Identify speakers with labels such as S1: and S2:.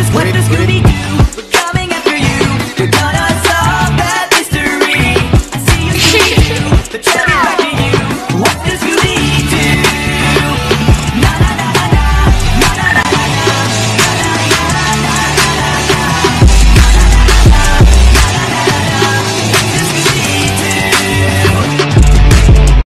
S1: is what the Scooby-Doo Coming after you. You're gonna solve that mystery. I see you,